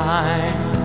time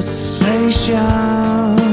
frustration.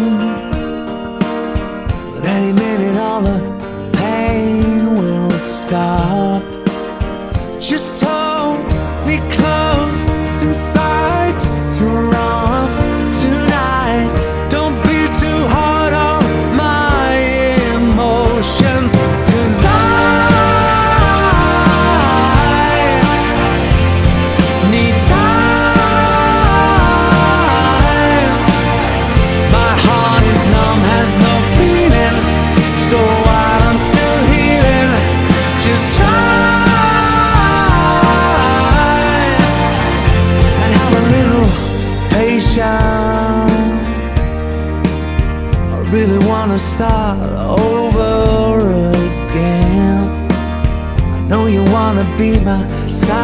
Be my salvation,